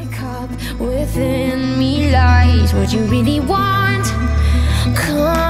My cup within me lies. what you really want? Come